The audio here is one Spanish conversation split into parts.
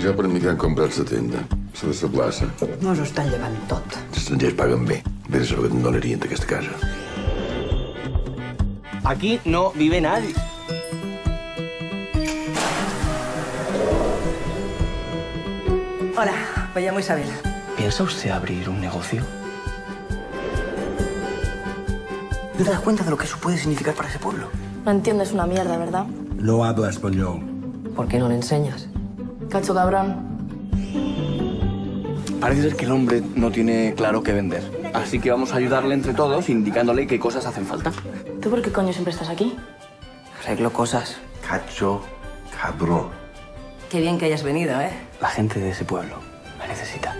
Ja per mi que han comprat la tenda, la de la plaça. No s'ho estan llevant tot. Els estrangers paguen bé. Bé de saber que te'n donarien d'aquesta casa. Aquí no vive nadie. Hola, me llamo Isabel. ¿Piensa usted abrir un negocio? ¿No te das cuenta de lo que eso puede significar para ese pueblo? No entiendes una mierda, ¿verdad? No habla español. ¿Por qué no le enseñas? Cacho cabrón. Parece ser que el hombre no tiene claro qué vender. Así que vamos a ayudarle entre todos indicándole qué cosas hacen falta. ¿Tú por qué coño siempre estás aquí? Arreglo cosas. Cacho, cabrón. Qué bien que hayas venido, ¿eh? La gente de ese pueblo me necesita.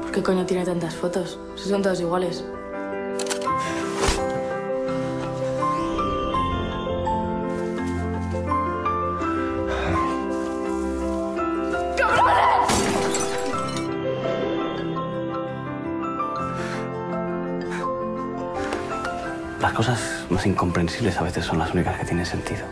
¿Por qué coño tiene tantas fotos? Si son todas iguales. Las cosas más incomprensibles a veces son las únicas que tienen sentido.